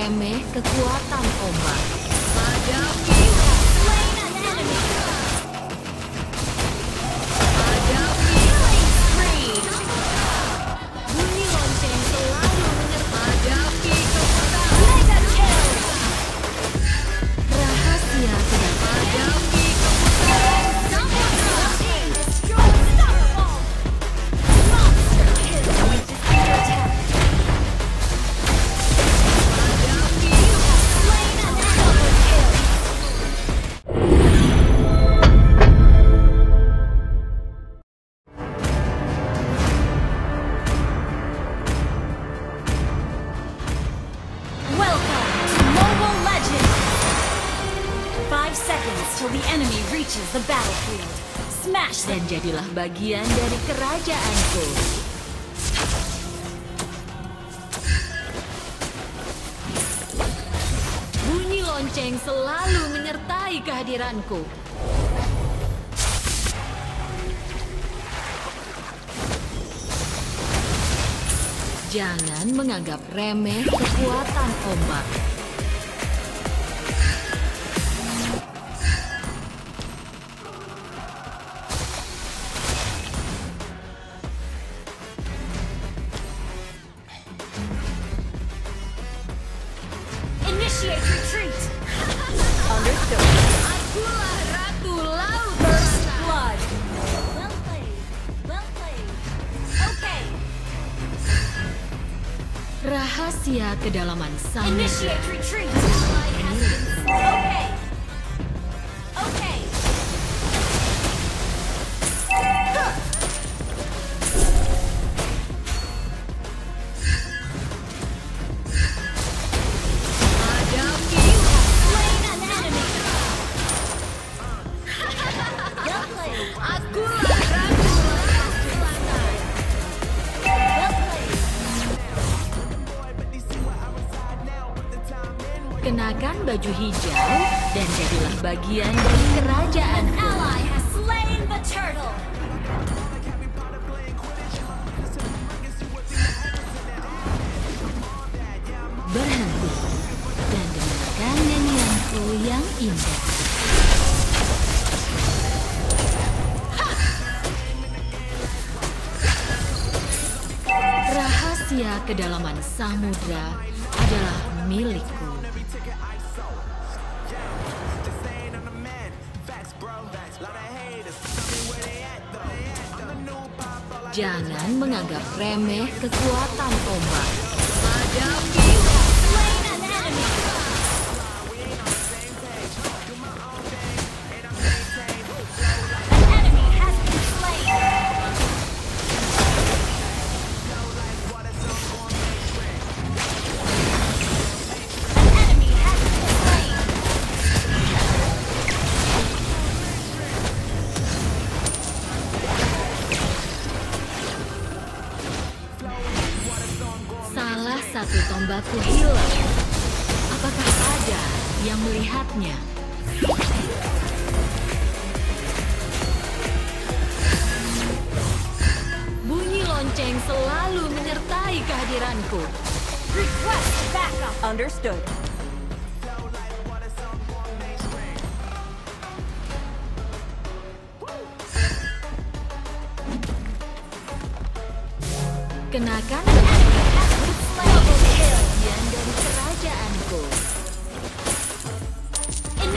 remeh kekuatan ombak. Till the enemy reaches the battlefield. Smash them! dan jadilah bagian dari kerajaanku. Bunyi lonceng selalu menyertai kehadiranku. Jangan menganggap remeh kekuatan ombak. Rahasia kedalaman samudra. Initiate retreat! Kenakan baju hijau dan jadilah bagian dari kerajaan Ally has slain the turtle! berhenti dan dengarkan nyanyianku yang indah. Rahasia kedalaman samudra adalah milikku. Jangan menganggap remeh kekuatan ombak. Hadapi, yang melihatnya? Bunyi lonceng selalu menyertai kehadiranku. Request backup! Understood. Kenakan bagian dari kerajaanku.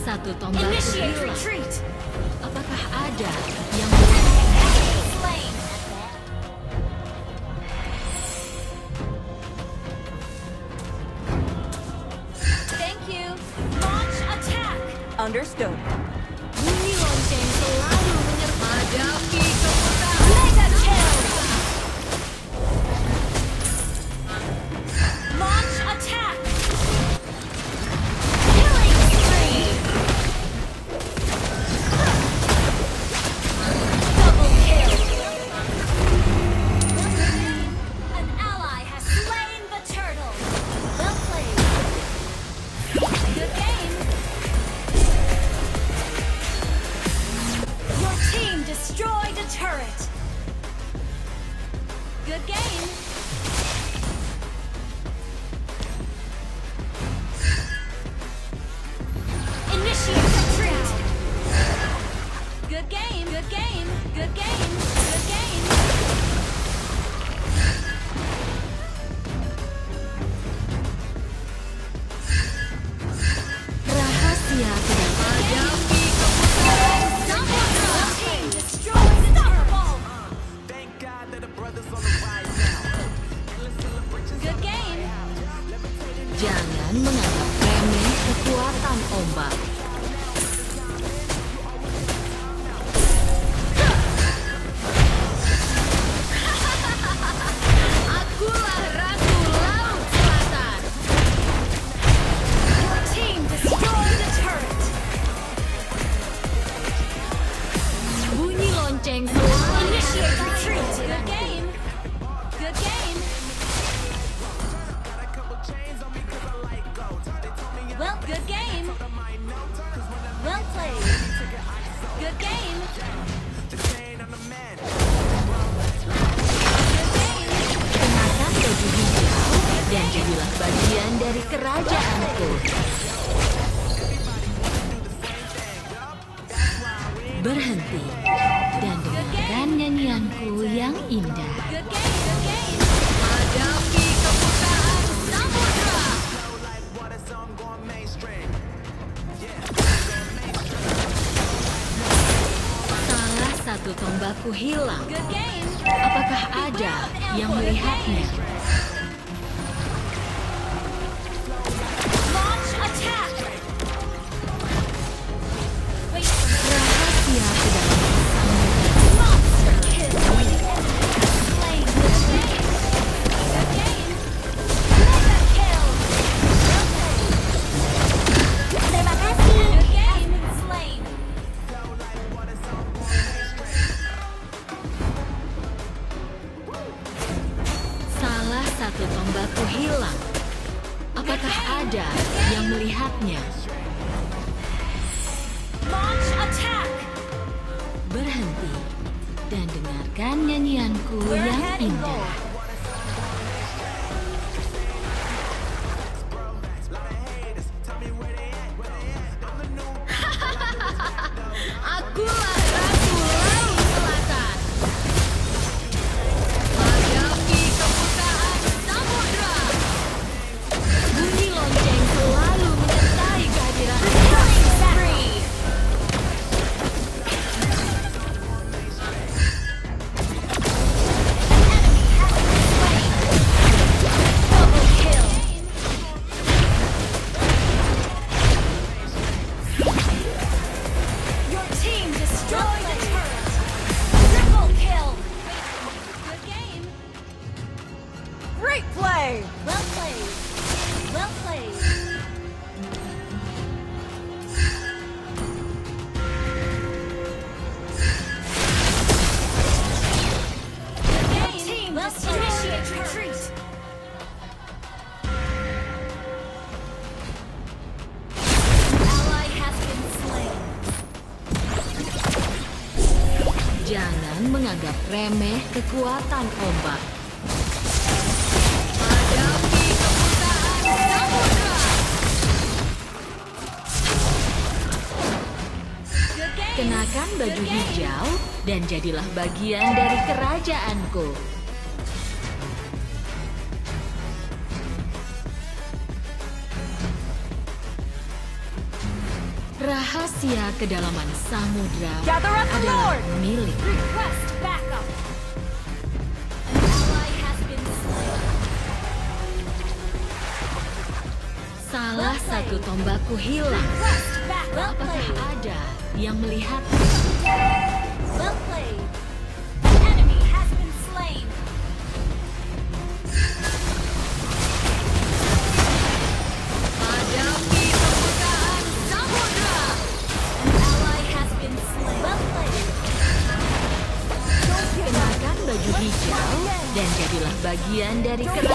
satu retreat! Apakah ada yang dan jadilah bagian dari kerajaanku. Berhenti dan dengarkan nyanyianku yang indah. Salah satu tombakku hilang. Apakah ada yang melihatnya? satu tombakku hilang. Apakah ada yang melihatnya? Berhenti dan dengarkan nyanyianku yang indah. menganggap remeh kekuatan ombak. Hadapi! Kenakan baju hijau dan jadilah bagian dari kerajaanku. Rahasia kedalaman samudra adalah milik. Salah satu tombakku hilang. Apakah ada yang melihat? bagian dari kerajaan.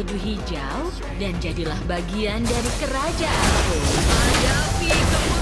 baju hijau dan jadilah bagian dari kerajaanku. Hadapi kemurahan.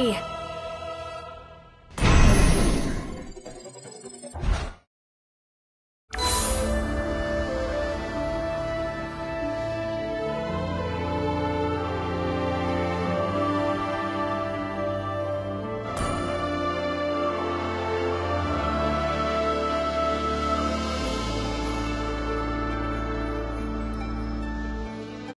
Yay!